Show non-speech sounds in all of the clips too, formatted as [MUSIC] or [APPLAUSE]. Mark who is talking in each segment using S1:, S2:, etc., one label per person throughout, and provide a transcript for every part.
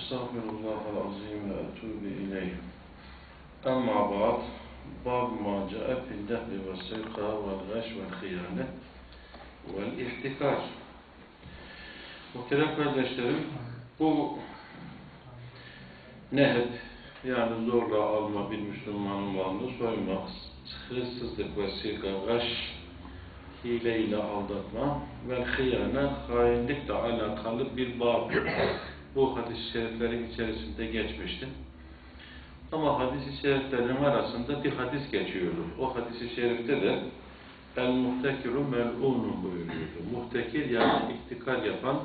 S1: Estağfirullahal azim ve etûbü ileyh. Amma ba'd. Bab ma ca'e fil dehri ve sirka vel gaş vel hıyane vel ihtikar. Muhterem kardeşlerim, bu nehb yani zorla alma bir Müslümanın malını soymak, hırsızlık ve sirka, gaş, hileyle aldatma ve hıyane, hainlikle alakalı bir bab bu hadis-i şeriflerin içerisinde geçmişti. Ama hadis-i şeriflerin arasında bir hadis geçiyordu. O hadis-i şerifte de el muhtekiru mel'unun buyuruyordu. Muhtekir yani ihtikar yapan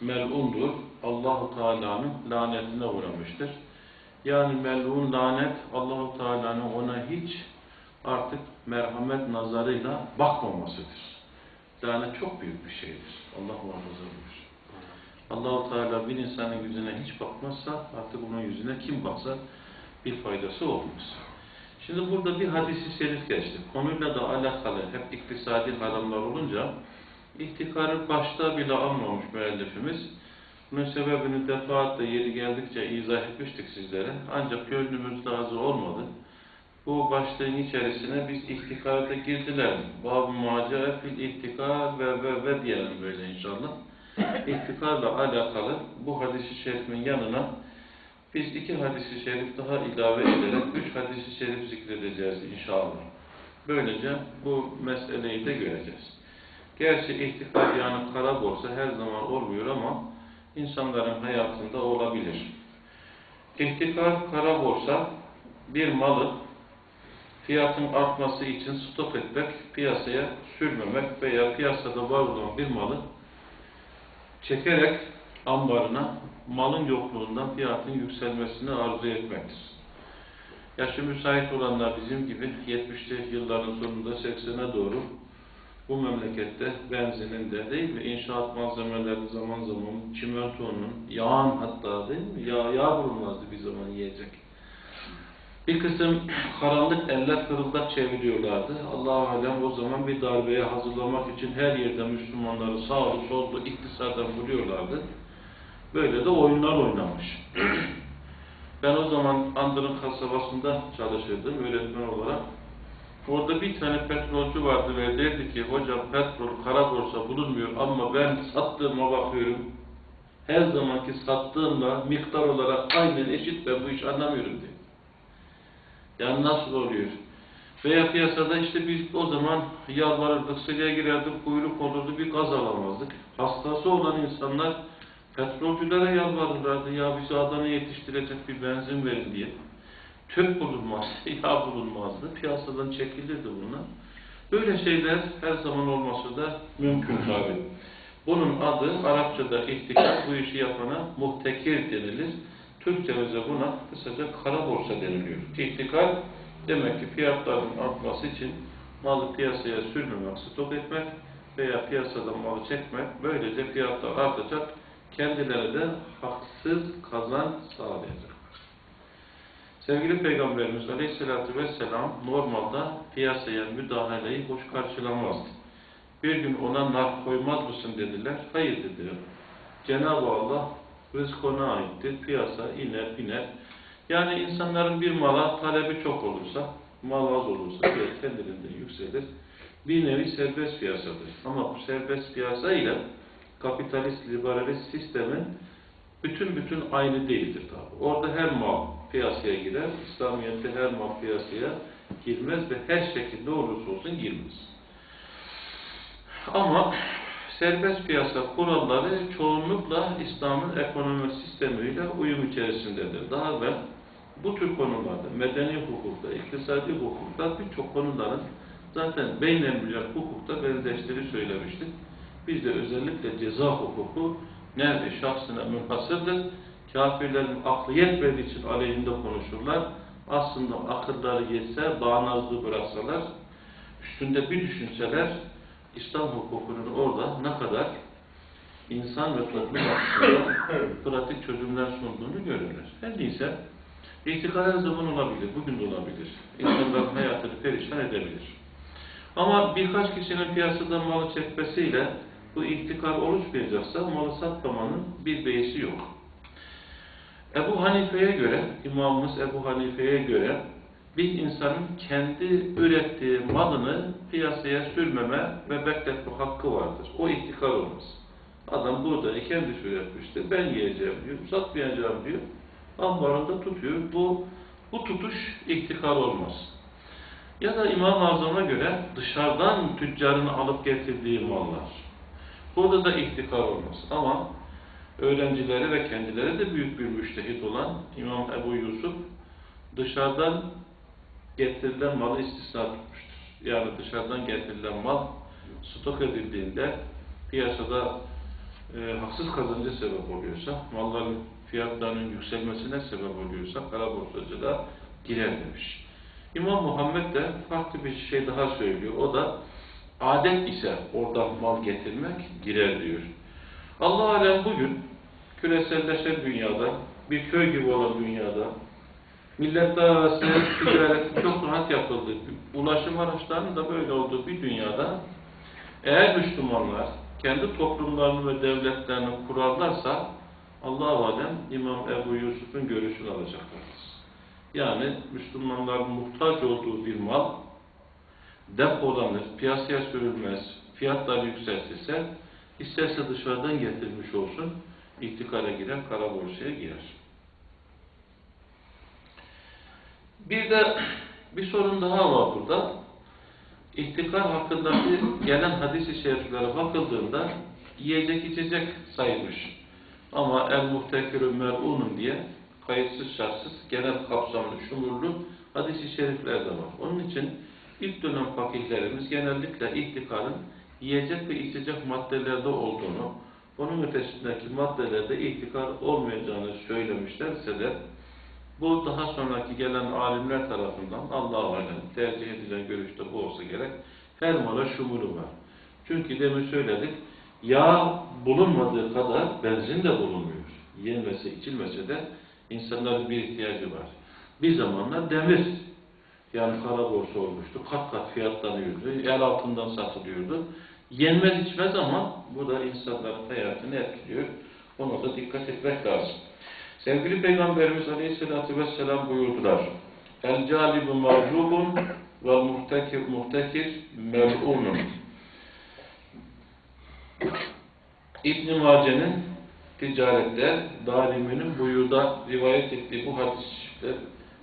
S1: mel'undur. Allahu Teala'nın lanetine uğramıştır. Yani mel'un lanet Allahu Teala'nın ona hiç artık merhamet nazarıyla bakmamasıdır. Lanet çok büyük bir şeydir. Allah muhafaza buyursun. Allahu Teala bir insanın yüzüne hiç bakmazsa artık onun yüzüne kim baksa bir faydası olmaz. Şimdi burada bir hadisi şerif geçti. Konuyla da alakalı hep iktisadi haramlar olunca ihtikarı başta bile almamış müellifimiz. Bunun sebebini defaatle yeri geldikçe izah etmiştik sizlere. Ancak gönlümüz razı olmadı. Bu başlığın içerisine biz ihtikarata girdiler. Bab-ı fil ihtikar ve ve ve diyelim böyle inşallah ihtikarla alakalı bu hadisi şerifin yanına biz iki hadisi şerif daha ilave ederek üç hadisi şerif zikredeceğiz inşallah. Böylece bu meseleyi de göreceğiz. Gerçi ihtikar yani kara borsa her zaman olmuyor ama insanların hayatında olabilir. İhtikar kara borsa bir malı fiyatın artması için stok etmek, piyasaya sürmemek veya piyasada var olan bir malı çekerek ambarına malın yokluğundan fiyatın yükselmesini arzu etmektir. Yaşı müsait olanlar bizim gibi 70'li yılların sonunda 80'e doğru bu memlekette benzinin de değil mi? İnşaat malzemeleri zaman zaman çimentonun, yağın hatta değil mi? Yağ, yağ bulunmazdı bir zaman yiyecek. Bir kısım karanlık eller kırıldak çeviriyorlardı. Allah alem o zaman bir darbeye hazırlamak için her yerde Müslümanları sağlı sollu iktisadan vuruyorlardı. Böyle de oyunlar oynanmış. [CLEARS THROAT] ben o zaman Andırın kasabasında çalışırdım öğretmen olarak. Orada bir tane petrolcü vardı ve derdi ki hocam petrol kara borsa bulunmuyor ama ben sattığıma bakıyorum. Her zamanki sattığımla miktar olarak aynen eşit ben bu işi anlamıyorum diye. Yani nasıl oluyor? Veya piyasada işte biz o zaman yalvarırdık, sıraya girerdik, kuyruk olurdu, bir gaz alamazdık. Hastası olan insanlar petrolcülere yalvarırlardı. Ya bize Adana yetiştirecek bir benzin verin diye. Tüp bulunmaz, [LAUGHS] yağ bulunmazdı. Piyasadan çekilirdi bunlar. Böyle şeyler her zaman olması da mümkün tabi. Bunun adı Arapçada ihtikar, bu işi yapana muhtekir denilir. Türkçemizde buna kısaca kara borsa deniliyor. İhtikar demek ki fiyatların artması için malı piyasaya sürmemek, stok etmek veya piyasadan malı çekmek, böylece fiyatlar artacak, kendileri de haksız kazanç sağlayacak. Sevgili Peygamberimiz Aleyhisselatü Vesselam normalde piyasaya müdahaleyi hoş karşılamazdı. Bir gün ona nar koymaz mısın dediler. Hayır dedi. Cenab-ı Allah rızk ona aittir. Piyasa iner biner. Yani insanların bir mala talebi çok olursa, mal az olursa fiyat kendiliğinden yükselir. Bir nevi serbest piyasadır. Ama bu serbest piyasa ile kapitalist, liberalist sistemin bütün bütün aynı değildir tabi. Orada her mal piyasaya girer. İslamiyet'te her mal piyasaya girmez ve her şekilde olursa olsun girmez. Ama serbest piyasa kuralları çoğunlukla İslam'ın ekonomi sistemiyle uyum içerisindedir. Daha evvel bu tür konularda, medeni hukukta, iktisadi hukukta birçok konuların zaten beynelmiler hukukta benzeşleri söylemiştik. Biz de özellikle ceza hukuku nerede şahsına münhasırdır. Kafirlerin aklı yetmediği için aleyhinde konuşurlar. Aslında akılları yetse, bağnazlığı bıraksalar, üstünde bir düşünseler, İslam hukukunun orada ne kadar insan ve toplum açısından [LAUGHS] pratik çözümler sunduğunu görürler. Her neyse, ihtikar her zaman olabilir, bugün de olabilir. İnsanların hayatını perişan edebilir. Ama birkaç kişinin piyasada malı çekmesiyle bu ihtikar oluşmayacaksa malı satmamanın bir beysi yok. Ebu Hanife'ye göre, imamımız Ebu Hanife'ye göre bir insanın kendi ürettiği malını piyasaya sürmeme ve bekletme hakkı vardır. O ihtikar olmaz. Adam burada kendisi üretmiştir. Ben yiyeceğim diyor, satmayacağım diyor. Ambarında tutuyor. Bu, bu tutuş ihtikar olmaz. Ya da İmam-ı Azam'a göre dışarıdan tüccarın alıp getirdiği mallar. Burada da ihtikar olmaz. Ama öğrencileri ve kendileri de büyük bir müştehit olan İmam Ebu Yusuf dışarıdan getirilen malı istisna tutmuştur. Yani dışarıdan getirilen mal stok edildiğinde piyasada e, haksız kazanca sebep oluyorsa, malların fiyatlarının yükselmesine sebep oluyorsa kara borsacılığa girer demiş. İmam Muhammed de farklı bir şey daha söylüyor. O da adet ise oradan mal getirmek girer diyor. Allah alem bugün küreselleşen dünyada, bir köy gibi olan dünyada, milletler arası ticaretin çok rahat yapıldığı, ulaşım araçlarının da böyle olduğu bir dünyada, eğer Müslümanlar kendi toplumlarını ve devletlerini kurarlarsa, Allah-u Alem İmam Ebu Yusuf'un görüşünü alacaklardır. Yani Müslümanların muhtaç olduğu bir mal depolanır, piyasaya sürülmez, fiyatlar yükseltirse, isterse dışarıdan getirilmiş olsun, ihtikara girer, kara borsaya girer. Bir de bir sorun daha var burada. İhtikar hakkındaki gelen hadis-i şeriflere bakıldığında yiyecek içecek sayılmış. Ama el muhtekirü mer'unun diye kayıtsız şartsız genel kapsamlı şumurlu hadis-i şerifler de var. Onun için ilk dönem fakihlerimiz genellikle ihtikarın yiyecek ve içecek maddelerde olduğunu, onun ötesindeki maddelerde ihtikar olmayacağını söylemişlerse de bu daha sonraki gelen alimler tarafından Allah-u Alem tercih edilen görüşte bu olsa gerek her mala şumulu var. Çünkü demin söyledik yağ bulunmadığı kadar benzin de bulunmuyor. Yenmese içilmese de insanların bir ihtiyacı var. Bir zamanlar demir yani kara borsa olmuştu. Kat kat fiyatlanıyordu. El altından satılıyordu. Yenmez içmez ama bu da insanların hayatını etkiliyor. Ona da dikkat etmek lazım. Sevgili Peygamberimiz Aleyhisselatü Vesselam buyurdular. El calibu mağzubun ve muhtekir, muhtekir mel'unun. İbn-i Mace'nin ticarette, daliminin buyurda rivayet ettiği bu hadisler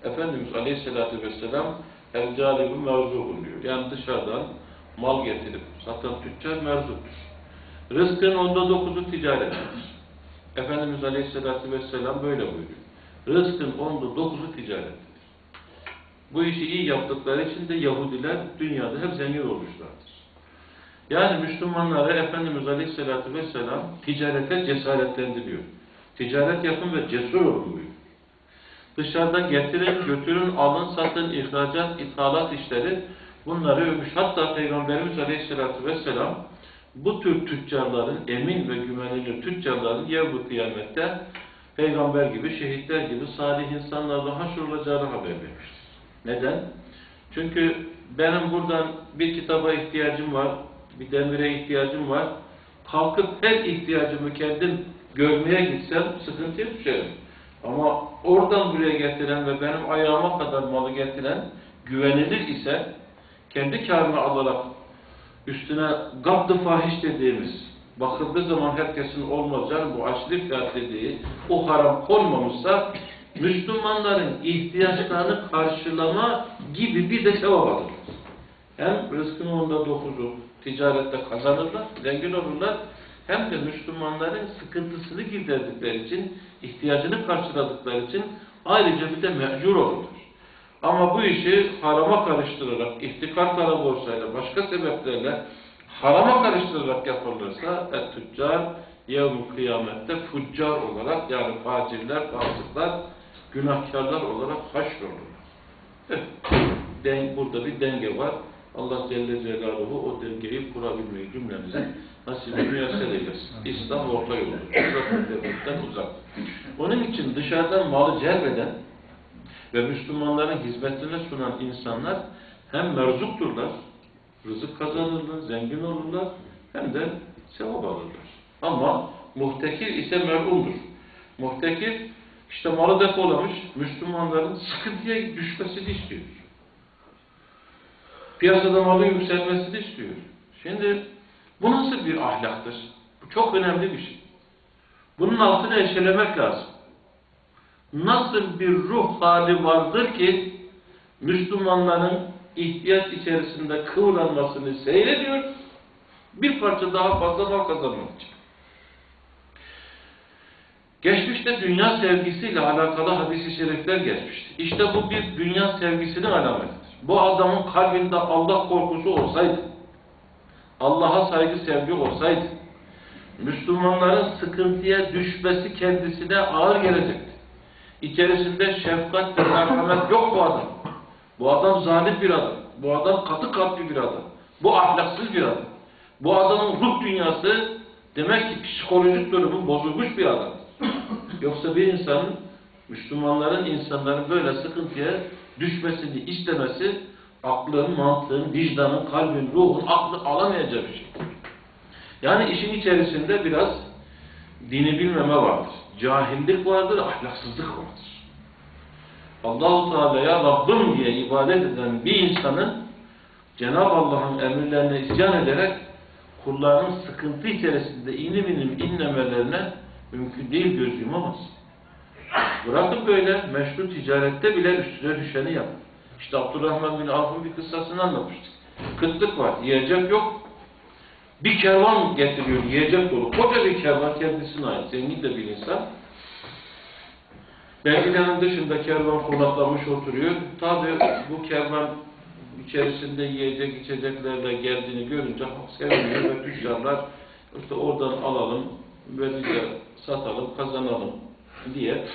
S1: Efendimiz Aleyhisselatü Vesselam el calibu mevzubun diyor. Yani dışarıdan mal getirip satan tüccar mevzuptur. Rızkın onda dokuzu ticarettir. Efendimiz Aleyhisselatü Vesselam böyle buyuruyor. Rızkın onda dokuzu ticarettir. Bu işi iyi yaptıkları için de Yahudiler dünyada hep zengin olmuşlardır. Yani Müslümanları Efendimiz Aleyhisselatü Vesselam ticarete cesaretlendiriyor. Ticaret yapın ve cesur olun buyuruyor. Dışarıdan getirin, götürün, alın, satın, ihracat, ithalat işleri bunları övmüş. Hatta Peygamberimiz Aleyhisselatü Vesselam bu tür tüccarların, emin ve güvenilir tüccarların yer bu kıyamette peygamber gibi, şehitler gibi salih insanlarla haşrolacağını haber vermiştir. Neden? Çünkü benim buradan bir kitaba ihtiyacım var, bir demire ihtiyacım var. Kalkıp her ihtiyacımı kendim görmeye gitsem sıkıntıya düşerim. Ama oradan buraya getiren ve benim ayağıma kadar malı getiren güvenilir ise kendi karını alarak üstüne gabd-ı fahiş dediğimiz bakıldığı zaman herkesin olmayacağını bu aşırı fiyat dediği o haram konmamışsa Müslümanların ihtiyaçlarını karşılama gibi bir de sevap alır. Hem rızkın onda dokuzu ticarette kazanırlar, zengin olurlar. Hem de Müslümanların sıkıntısını giderdikleri için, ihtiyacını karşıladıkları için ayrıca bir de mecbur olurlar. Ama bu işi harama karıştırarak, ihtikar kara borsayla, başka sebeplerle harama karıştırarak yapılırsa et tüccar yevm kıyamette fuccar olarak yani facirler, fasıklar, günahkarlar olarak haşrolurlar. Den, burada bir denge var. Allah Celle Celaluhu o dengeyi kurabilmeyi cümlemize nasibini müyesser eylesin. İslam orta yolu. Uzak uzak. Onun için dışarıdan malı celbeden ve Müslümanların hizmetine sunan insanlar hem merzukturlar, rızık kazanırlar, zengin olurlar, hem de sevap alırlar. Ama muhtekir ise merhumdur. Muhtekir, İşte malı depolamış, Müslümanların sıkıntıya düşmesini istiyor. Piyasada malı yükselmesini istiyor. Şimdi bu nasıl bir ahlaktır? Bu çok önemli bir şey. Bunun altını eşelemek lazım. Nasıl bir ruh hali vardır ki Müslümanların ihtiyaç içerisinde kıvranmasını seyrediyor, bir parça daha fazla mal kazanmak için. Geçmişte dünya sevgisiyle alakalı hadis-i şerifler geçmişti. İşte bu bir dünya sevgisinin alametidir. Bu adamın kalbinde Allah korkusu olsaydı, Allah'a saygı sevgi olsaydı, Müslümanların sıkıntıya düşmesi kendisine ağır gelecekti. İçerisinde şefkat ve merhamet yok bu adam. Bu adam zalim bir adam. Bu adam katı kalpli bir adam. Bu ahlaksız bir adam. Bu adamın ruh dünyası demek ki psikolojik durumu bozulmuş bir adam. Yoksa bir insanın, Müslümanların, insanların böyle sıkıntıya düşmesini istemesi aklın, mantığın, vicdanın, kalbin, ruhun, aklı alamayacağı bir şey. Yani işin içerisinde biraz dini bilmeme vardır. Cahillik vardır, ahlaksızlık vardır. Allahu Teala'ya Rabbim diye ibadet eden bir insanın Cenab-ı Allah'ın emirlerine isyan ederek kullarının sıkıntı içerisinde inim inim inlemelerine mümkün değil göz yumamaz. Bırakın böyle meşru ticarette bile üstüne düşeni yap. İşte Abdurrahman bin Avf'ın bir kıssasını anlatmıştık. Kıtlık var, yiyecek yok. Bir kervan getiriyor, yiyecek dolu. Koca bir kervan kendisine ait. Zengin de bir insan. Belgilerin dışında kervan konaklamış oturuyor. Tabi bu kervan içerisinde yiyecek içeceklerle geldiğini görünce seviniyor ve tüccarlar işte oradan alalım, böylece satalım, kazanalım diye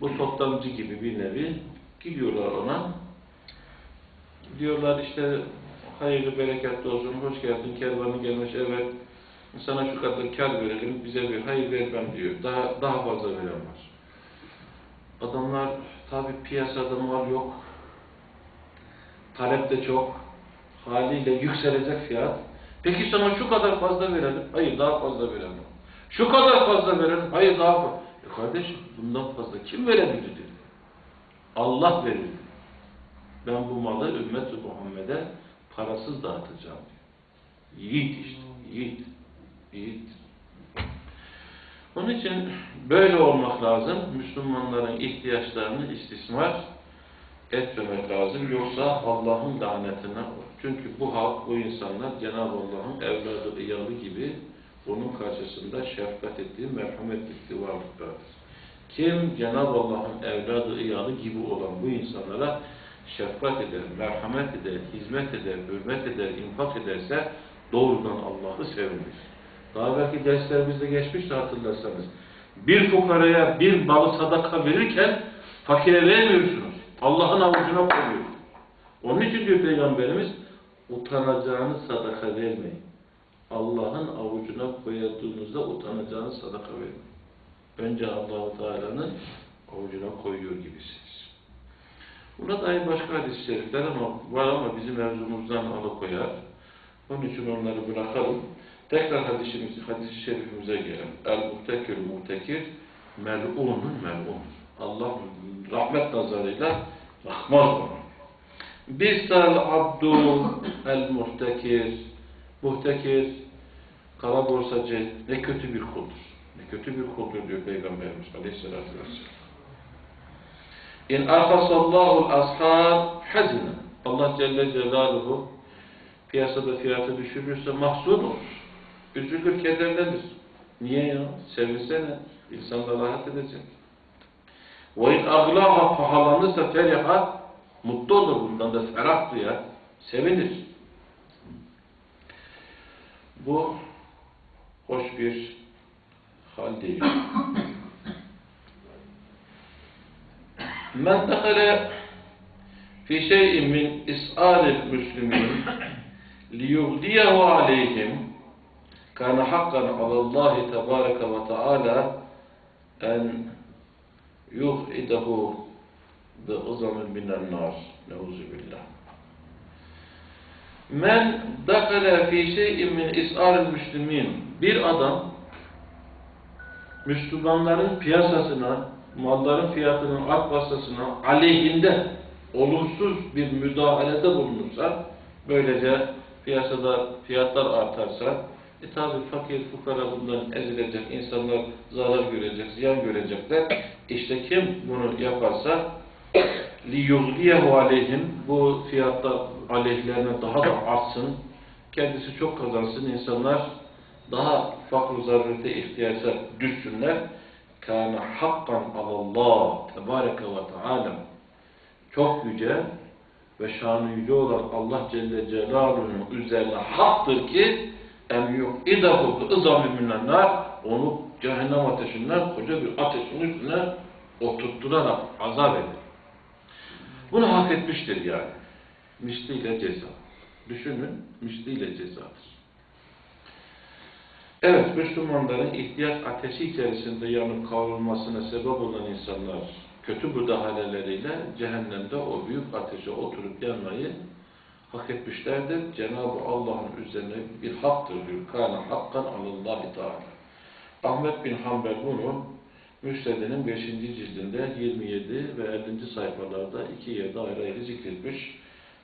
S1: bu toptancı gibi bir nevi gidiyorlar ona. Diyorlar işte hayırlı bereketli olsun, hoş geldin, kervanı gelmiş, evet sana şu kadar kar verelim, bize bir hayır vermem diyor. Daha, daha fazla veren var. Adamlar tabi piyasada mal yok. Talep de çok. Haliyle yükselecek fiyat. Peki sana şu kadar fazla verelim. Hayır daha fazla verelim. Şu kadar fazla verelim. Hayır daha fazla. E kardeşim bundan fazla kim verebilir. Allah verir. Ben bu malı ümmet-i Muhammed'e parasız dağıtacağım diyor. Yiğit işte. Yiğit. Yiğit. Onun için böyle olmak lazım. Müslümanların ihtiyaçlarını istismar etmemek lazım. Yoksa Allah'ın lanetine çünkü bu halk, bu insanlar Cenab-ı Allah'ın evladı, iyalı gibi onun karşısında şefkat ettiği, merhamet ettiği varlıklardır. Kim Cenab-ı Allah'ın evladı, iyalı gibi olan bu insanlara şefkat eder, merhamet eder, hizmet eder, hürmet eder, infak ederse doğrudan Allah'ı sevinir. Daha belki derslerimizde geçmişti hatırlarsanız. Bir fukaraya bir balı sadaka verirken fakire vermiyorsunuz. Allah'ın avucuna koyuyor. Onun için diyor Peygamberimiz utanacağınız sadaka vermeyin. Allah'ın avucuna koyduğunuzda utanacağınız sadaka verin. Önce Allah-u Teala'nın avucuna koyuyor gibisiniz. Buna dair başka hadis-i şerifler ama var ama bizim mevzumuzdan alıkoyar. Onun için onları bırakalım. Tekrar hadisimiz, hadis-i şerifimize gelelim. El-muhtekir muhtekir, mel'unun mel'un. Allah rahmet nazarıyla bakmaz ona. Bisal abdu el-muhtekir. Muhtekir, kara borsacı ne kötü bir kuldur. Ne kötü bir kuldur diyor Peygamberimiz Aleyhisselatü Vesselam. İn akasallahu ashab hazine. Allah Celle Celaluhu piyasada fiyatı düşürürse mahzun olur. Üzülür, kederlenir. Niye ya? Sevinsene. İnsan da rahat edecek. Ve in aglaha pahalanırsa feriha mutlu olur bundan da ferah duyar. Sevinir. Bu hoş bir hal değil. Men dehale fi şeyin min is'alil müslümin liyugdiyehu aleyhim kana hakkan alallahi tebareke ve teala en yuhidehu bi ızamin minen nar. Neuzubillah. Men dakale fi şeyin min is'alil müslümin bir adam Müslümanların piyasasına malların fiyatının artmasına aleyhinde olumsuz bir müdahalede bulunursa, böylece piyasada fiyatlar artarsa, e tabi fakir fukara bundan ezilecek, insanlar zarar görecek, ziyan görecekler. İşte kim bunu yaparsa لِيُغْلِيَهُ عَلَيْهِمْ Bu fiyatlar aleyhlerine daha da artsın, kendisi çok kazansın, insanlar daha fakr zarurete ihtiyaca düşsünler. كَانَ حَقًّا عَلَى اللّٰهِ تَبَارَكَ وَتَعَالَى Çok yüce ve şanı yüce olan Allah Celle Celaluhu'nun üzerine haktır ki en yu'idahu bi izami minennar onu cehennem ateşinden koca bir ateşin üstüne oturtturarak azap eder. Bunu hak etmiştir yani. Misliyle ceza. Düşünün, misliyle cezadır. Evet, Müslümanların ihtiyaç ateşi içerisinde yanıp kavrulmasına sebep olan insanlar kötü müdahaleleriyle cehennemde o büyük ateşe oturup yanmayı hak etmişlerdir. Cenab-ı Allah'ın üzerine bir haktır diyor. Kâne hakkan alallahi teâlâ. Ahmet bin Hanbel bunu Müsned'inin 5. cildinde 27 ve 50. sayfalarda iki yerde ayrı ayrı zikretmiş.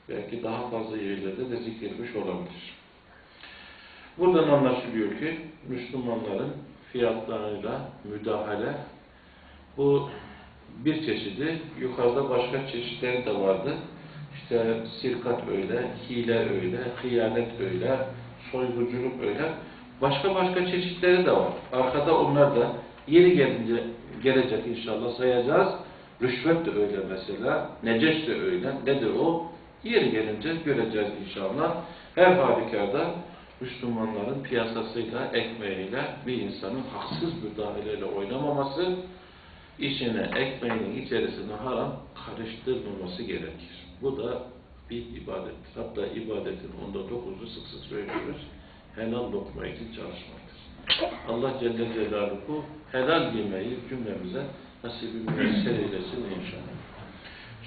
S1: Belki daha fazla yerlerde de zikretmiş olabilir. Buradan anlaşılıyor ki Müslümanların fiyatlarıyla müdahale bu bir çeşidi. Yukarıda başka çeşitleri de vardı. İşte sirkat öyle, hile öyle, hıyanet öyle, soyguculuk öyle. Başka başka çeşitleri de var. Arkada onlar da yeri gelince gelecek inşallah sayacağız. Rüşvet de öyle mesela. Neceş de öyle. Nedir o? Yeri gelince göreceğiz inşallah. Her halükarda Müslümanların piyasasıyla, ekmeğiyle bir insanın haksız müdahaleyle oynamaması, içine, ekmeğinin içerisine haram karıştırmaması gerekir. Bu da bir ibadettir. Hatta ibadetin onda dokuzu sık sık söylüyoruz. Helal lokma için çalışmaktır. Allah Celle Celaluhu helal yemeği cümlemize nasip-i müyesser eylesin inşallah.